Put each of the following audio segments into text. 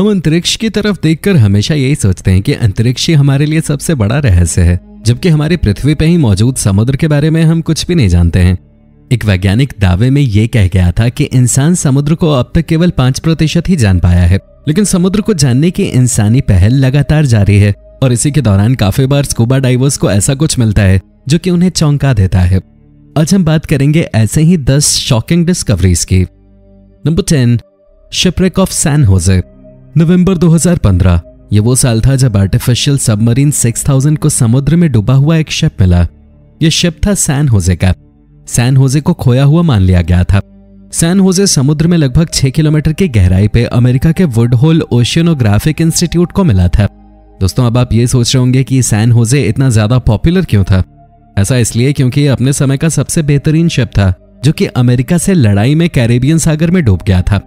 हम अंतरिक्ष की तरफ़ देखकर हमेशा यही सोचते हैं कि अंतरिक्ष ही हमारे लिए सबसे बड़ा रहस्य है, जबकि हमारी पृथ्वी पर ही मौजूद समुद्र के बारे में हम कुछ भी नहीं जानते हैं। एक वैज्ञानिक दावे में यह कह गया था कि इंसान समुद्र को अब तक केवल पाँच प्रतिशत ही जान पाया है, लेकिन समुद्र को जानने की इंसानी पहल लगातार जारी है, और इसी के दौरान काफ़ी बार स्कूबा डाइवर्स को ऐसा कुछ मिलता है, जो कि उन्हें चौंका देता है। आज हम बात करेंगे ऐसे ही दस शॉकिंग डिस्कवरीज की। Number ten shipwreck of San Jose November 2015 ये वो साल था जब आर्टिफिशियल सबमरीन 6000 को समुद्र में डूबा हुआ एक शिप मिला। ये शिप था सैन होजे का। सैन होजे को खोया हुआ मान लिया गया था। सैन होजे समुद्र में लगभग 6 किलोमीटर की गहराई पे अमेरिका के वुडहोल ओशियनोग्राफिक इंस्टीट्यूट को मिला था। दोस्तों, अब आप ये सोच रहे होंगे कि सैन होजे इतना ज़्यादा पॉपुलर क्यों था? ऐसा इसलिए क्योंकि ये अपने समय का सबसे बेहतरीन शिप था, जो कि अमेरिका से लड़ाई में कैरेबियन सागर में डूब गया था।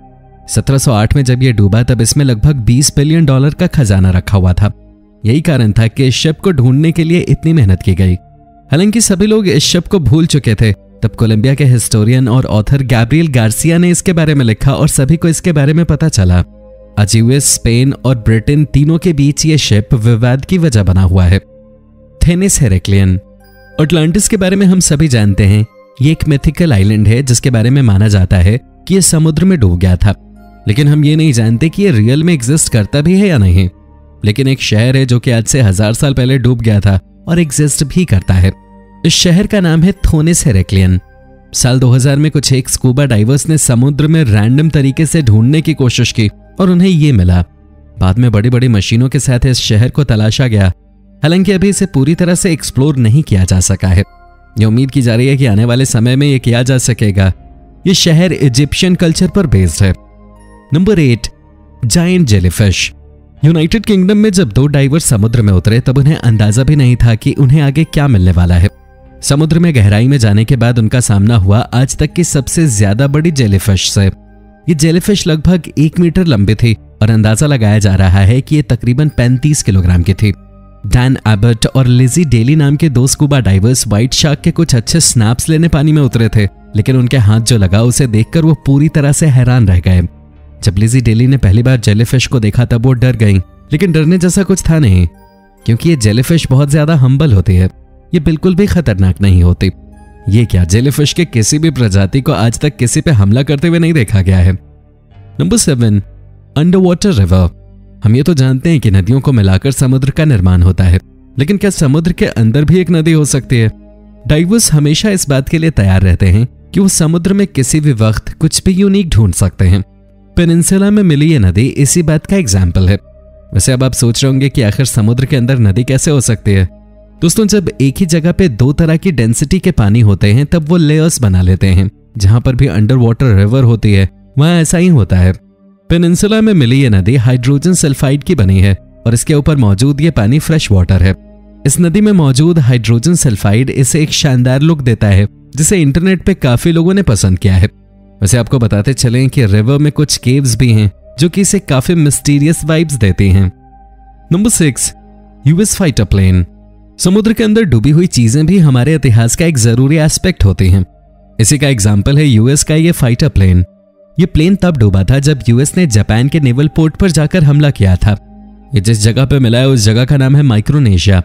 1708 में जब यह डूबा, तब इसमें लगभग 20 बिलियन डॉलर का खजाना रखा हुआ था। यही कारण था कि इस शिप को ढूँढने के लिए इतनी मेहनत की गई। हालाँकि सभी लोग इस शिप को भूल चुके थे, तब कोलंबिया के हिस्टोरियन और ऑथर गैब्रियल गार्सिया ने इसके बारे में लिखा और सभी को इसके बारे में पता चला। आज स्पेन और ब्रिटेन तीनों के बीच ये शिप विवाद की वजह बना हुआ है। थेनिस हेरेक्लियन। अटलांटिस के बारे में हम सभी जानते हैं। ये एक मिथिकल आइलैंड है, जिसके बारे में माना जाता है कि यह समुद्र में डूब गया था। लेकिन हम ये नहीं जानते कि ये रियल में एग्जिस्ट करता भी है या नहीं लेकिन एक शहर है जो कि आज से हज़ार साल पहले डूब गया था और एग्जिस्ट भी करता है। इस शहर का नाम है थोनिस हेरेक्लियन। साल 2000 में कुछ एक स्कूबा डाइवर्स ने समुद्र में रैंडम तरीके से ढूँढने की कोशिश की और उन्हें ये मिला। बाद में बड़ी बड़ी मशीनों के साथ इस शहर को तलाशा गया। हालाँकि अभी इसे पूरी तरह से एक्सप्लोर नहीं किया जा सका है। यह उम्मीद की जा रही है कि आने वाले समय में यह किया जा सकेगा। ये शहर इजिप्शियन कल्चर पर बेस्ड है। Number eight giant jellyfish United Kingdom में जब दो डाइवर समुद्र में उतरे, तब उन्हें अंदाज़ा भी नहीं था कि उन्हें आगे क्या मिलने वाला है। समुद्र में गहराई में जाने के बाद उनका सामना हुआ आज तक की सबसे ज़्यादा बड़ी जेलीफिश से। ये जेलीफिश लगभग एक मीटर लंबी थी और अंदाज़ा लगाया जा रहा है कि ये तकरीबन 35 किलोग्राम की थी। डैन एबर्ट और लिजी डेली नाम के दो स्कूबा डाइवर्स व्हाइट शार्क के कुछ अच्छे स्नैप्स लेने पानी में उतरे थे, लेकिन उनके हाथ जो लगा उसे देखकर वो पूरी तरह से हैरान रह गए। जब लिजी डेली ने पहली बार जेलीफिश को देखा, तब वो डर गई। लेकिन डरने जैसा कुछ था नहीं, क्योंकि ये जेलीफिश बहुत ज़्यादा हम्बल होती है। ये बिल्कुल भी खतरनाक नहीं होती। ये क्या जेलीफिश के किसी भी प्रजाति को आज तक किसी पे हमला करते हुए नहीं देखा गया है? Number seven under water river हम ये तो जानते हैं कि नदियों को मिलाकर समुद्र का निर्माण होता है, लेकिन क्या समुद्र के अंदर भी एक नदी हो सकती है? डाइवर्स हमेशा इस बात के लिए तैयार रहते हैं कि वो समुद्र में किसी भी वक्त कुछ भी यूनिक ढूंढ सकते हैं। पेनिनसुला में मिली ये नदी, इसी बात का एग्ज़ाम्पल है। वैसे अब आप सोच रहे होंगे कि आखिर समुद्र के अंदर नदी कैसे हो सकती है। दोस्तों, जब एक ही जगह पे दो तरह की डेंसिटी के पानी होते हैं, तब वो लेयर्स बना लेते हैं, जहाँ पर भी अंडर वाटर रिवर होती है, वहाँ ऐसा ही होता है। पेनिनसुला में मिली ये नदी हाइड्रोजन सल्फाइड की बनी है, और इसके ऊपर मौजूद ये पानी फ्रेश वाटर है। इस नदी में मौजूद हाइड्रोजन सल्फाइड इसे एक शानदार लुक देता है, जिसे इंटरनेट पे काफ़ी लोगों ने पसंद किया है। वैसे आपको बताते चलें कि रिवर में कुछ केव्स भी हैं, जो कि इसे काफ़ी मिस्टीरियस वाइब्स देती हैं। Number six US fighter plane समुद्र के अंदर डूबी हुई चीज़ें भी हमारे इतिहास का एक ज़रूरी एस्पेक्ट होती हैं। इसी का एग्ज़ाम्पल है यूएस का ये फाइटर प्लेन ये प्लेन तब डूबा था जब यूएस ने जापान के नेवल पोर्ट पर जाकर हमला किया था। ये जिस जगह पर मिला है, उस जगह का नाम है माइक्रोनेशिया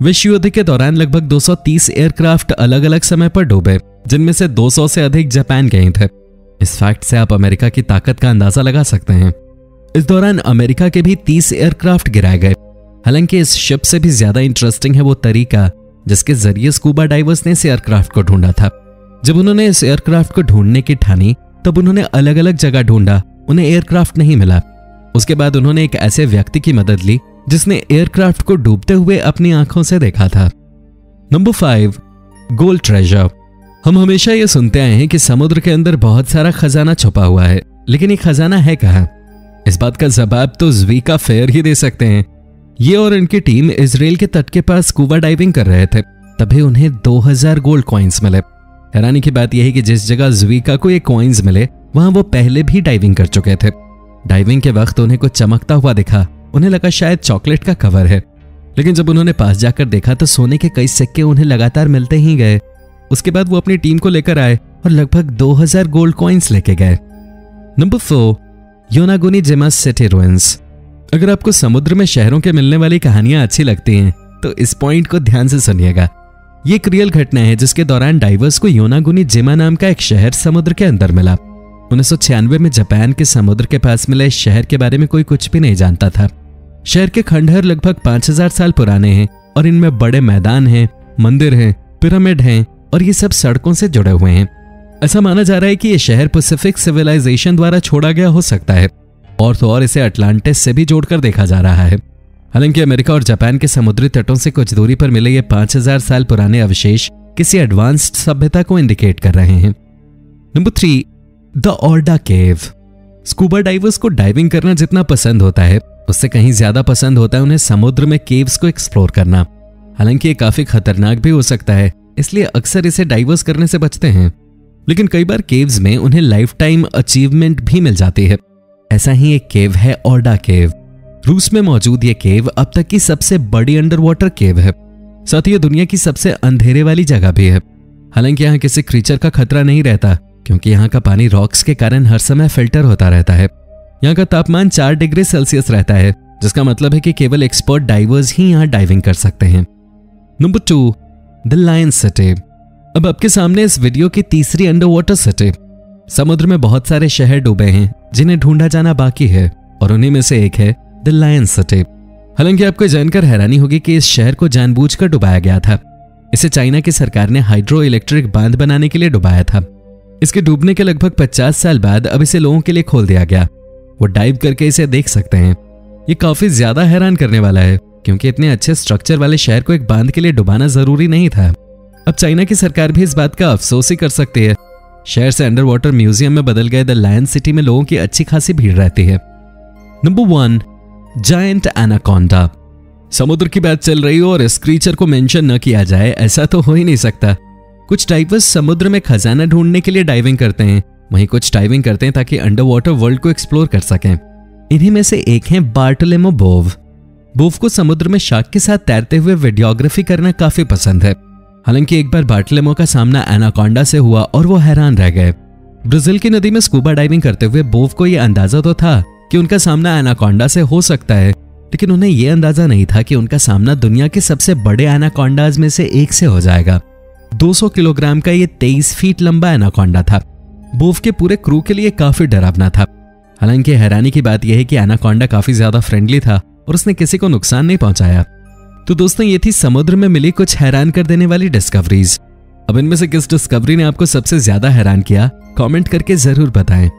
विश्व युद्ध के दौरान लगभग 230 एयरक्राफ्ट अलग अलग समय पर डूबे, जिनमें से 200 से अधिक जापान गए थे। इस फैक्ट से आप अमेरिका की ताकत का अंदाज़ा लगा सकते हैं। इस दौरान अमेरिका के भी 30 एयरक्राफ्ट गिराए गए। हालाँकि इस शिप से भी ज़्यादा इंटरेस्टिंग है वो तरीका, जिसके ज़रिए स्कूबा डाइवर्स ने इस एयरक्राफ्ट को ढूंढा था। जब उन्होंने इस एयरक्राफ्ट को ढूँढने की ठानी, तब उन्होंने अलग अलग जगह ढूंढा, उन्हें एयरक्राफ्ट नहीं मिला। उसके बाद उन्होंने एक ऐसे व्यक्ति की मदद ली, जिसने एयरक्राफ्ट को डूबते हुए अपनी आँखों से देखा था। नंबर फाइव गोल्ड ट्रेजर हम हमेशा ये सुनते आए हैं कि समुद्र के अंदर बहुत सारा खजाना छुपा हुआ है, लेकिन ये खजाना है कहा? इस बात का जवाब तो जवीका फेयर ही दे सकते हैं। ये और इनकी टीम इसराइल के तट के पास स्कूबा डाइविंग कर रहे थे, तभी उन्हें 2000 गोल्ड कॉइन्स मिले। हैरानी की बात यह है कि जिस जगह जुवीका को ये कॉइन्स मिले, वहाँ वो पहले भी डाइविंग कर चुके थे। डाइविंग के वक्त उन्हें कुछ चमकता हुआ दिखा, उन्हें लगा शायद चॉकलेट का कवर है। लेकिन जब उन्होंने पास जाकर देखा तो सोने के कई सिक्के उन्हें लगातार मिलते ही गए। उसके बाद वो अपनी टीम को लेकर आए और लगभग 2000 गोल्ड कॉइन्स लेके गए। Number four Yonaguni Jima city ruins अगर आपको समुद्र में शहरों के मिलने वाली कहानियाँ अच्छी लगती हैं तो इस पॉइंट को ध्यान से सुनिएगा। ये एक रियल घटना है जिसके दौरान डाइवर्स को योनागुनी जिमा नाम का एक शहर समुद्र के अंदर मिला। उन्नीस सौ छियानवे में जापान के समुद्र के पास मिले शहर के बारे में कोई कुछ भी नहीं जानता था। शहर के खंडहर लगभग 5000 साल पुराने हैं और इनमें बड़े मैदान हैं, मंदिर हैं, पिरामिड हैं और ये सब सड़कों से जुड़े हुए हैं। ऐसा माना जा रहा है कि यह शहर पैसिफिक सिविलाइजेशन द्वारा छोड़ा गया हो सकता है, और तो और इसे अटलांटिस से भी जोड़कर देखा जा रहा है। हालाँकि अमेरिका और जापान के समुद्री तटों से कुछ दूरी पर मिले ये 5000 साल पुराने अवशेष किसी एडवांस्ड सभ्यता को इंडिकेट कर रहे हैं। Number three the Orda cave scuba divers को डाइविंग करना जितना पसंद होता है, उससे कहीं ज़्यादा पसंद होता है उन्हें समुद्र में केव्स को एक्सप्लोर करना। हालाँकि ये काफ़ी खतरनाक भी हो सकता है इसलिए अक्सर इसे डाइवर्स करने से बचते हैं। लेकिन कई बार केव्स में उन्हें लाइफ टाइम अचीवमेंट भी मिल जाती है। ऐसा ही एक केव है ऑर्डा केव रूस में मौजूद ये केव अब तक की सबसे बड़ी अंडर वाटर केव है। साथ ही दुनिया की सबसे अंधेरे वाली जगह भी है। हालाँकि यहाँ किसी क्रीचर का खतरा नहीं रहता, क्योंकि यहाँ का पानी रॉक्स के कारण हर समय फ़िल्टर होता रहता है। यहाँ का तापमान चार डिग्री सेल्सियस रहता है, जिसका मतलब है कि केवल एक्सपर्ट डाइवर्स ही यहाँ डाइविंग कर सकते हैं। Number two the lion city अब आपके सामने इस वीडियो की तीसरी अंडर वाटर सिटी समुद्र में बहुत सारे शहर डूबे हैं, जिन्हें ढूंढा जाना बाकी है, और उन्हीं में से एक है द लायन सिटी हालाँकि आपको जानकर हैरानी होगी कि इस शहर को जानबूझकर डुबाया गया था। इसे चाइना की सरकार ने हाइड्रो इलेक्ट्रिक बाँध बनाने के लिए डुबाया था। इसके डूबने के लगभग 50 साल बाद अब इसे लोगों के लिए खोल दिया गया। वो डाइव करके इसे देख सकते हैं। ये काफ़ी ज़्यादा हैरान करने वाला है। क्योंकि इतने अच्छे स्ट्रक्चर वाले शहर को एक बाँध के लिए डुबाना ज़रूरी नहीं था। अब चाइना की सरकार भी इस बात का अफसोस ही कर सकती है। शहर से अंडर वाटर म्यूज़ियम में बदल गए द लायन सिटी में लोगों की अच्छी खासी भीड़ रहती है। नंबर वन जायंट एनाकोंडा समुद्र की बात चल रही हो और इस क्रीचर को मेंशन न किया जाए, ऐसा तो हो ही नहीं सकता। कुछ डाइवर्स समुद्र में खजाना ढूँढने के लिए डाइविंग करते हैं। वहीं कुछ डाइविंग करते हैं ताकि अंडर वाटर वर्ल्ड को एक्सप्लोर कर सकें। इन्हीं में से एक है बार्टोलेमो बोव। बोव को समुद्र में शाक के साथ तैरते हुए वीडियोग्राफी करना काफ़ी पसंद है। हालाँकि एक बार बार्टलेमो का सामना एनाकोंडा से हुआ और वो हैरान रह गए। ब्राज़ील की नदी में स्कूबा डाइविंग करते हुए बोव को यह अंदाज़ा तो था कि उनका सामना एनाकोंडा से हो सकता है, लेकिन उन्हें यह अंदाज़ा नहीं था कि उनका सामना दुनिया के सबसे बड़े एनाकोंडाज में से एक से हो जाएगा। 200 किलोग्राम का ये 23 फीट लंबा एनाकोंडा था। बोव के पूरे क्रू के लिए काफ़ी डरावना था। हालाँकि हैरानी की बात यह है कि एनाकोंडा काफ़ी ज़्यादा फ्रेंडली था। और उसने किसी को नुकसान नहीं पहुँचाया। तो दोस्तों, ये थी समुद्र में मिली कुछ हैरान कर देने वाली डिस्कवरीज अब इनमें से किस डिस्कवरी ने आपको सबसे ज़्यादा हैरान किया? कमेंट करके ज़रूर बताएँ।